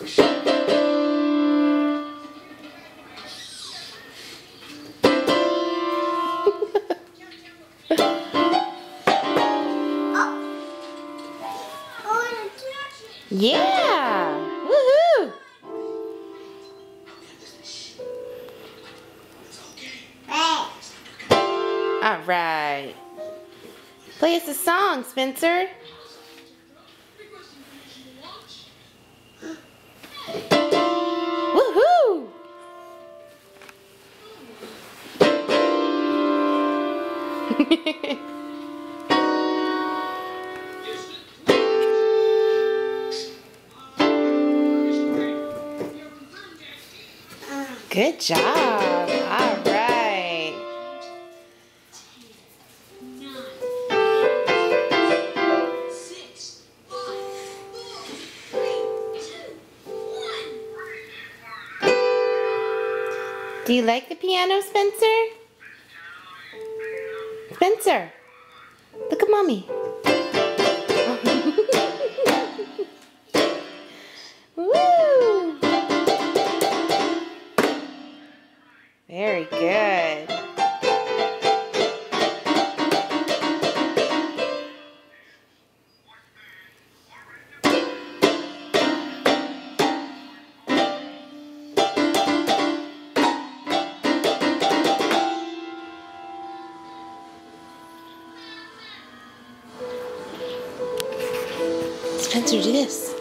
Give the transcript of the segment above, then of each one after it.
Yeah! Woohoo! All right. Play us a song, Spencer. Good job. All right. Do you like the piano, Spencer? Spencer, look at mommy. Woo! Very good. Spencer, do this.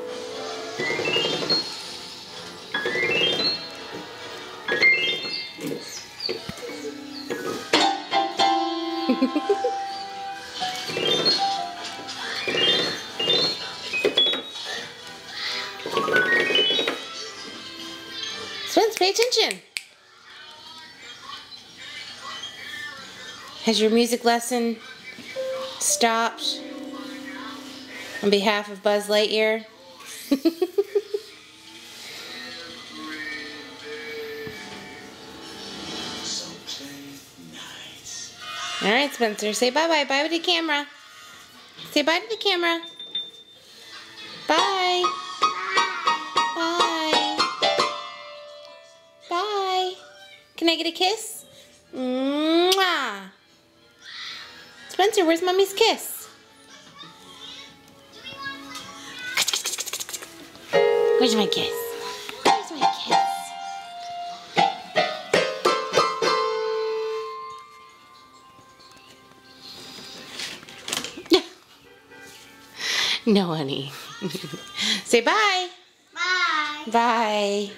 Spence, pay attention. Has your music lesson stopped on behalf of Buzz Lightyear? All right, Spencer, say bye-bye. Bye to the camera. Say bye to the camera. Bye. Bye. Bye. Can I get a kiss? Mwah. Spencer, where's mommy's kiss? Where's my kiss? Where's my kiss? No, honey. Say bye. Bye. Bye.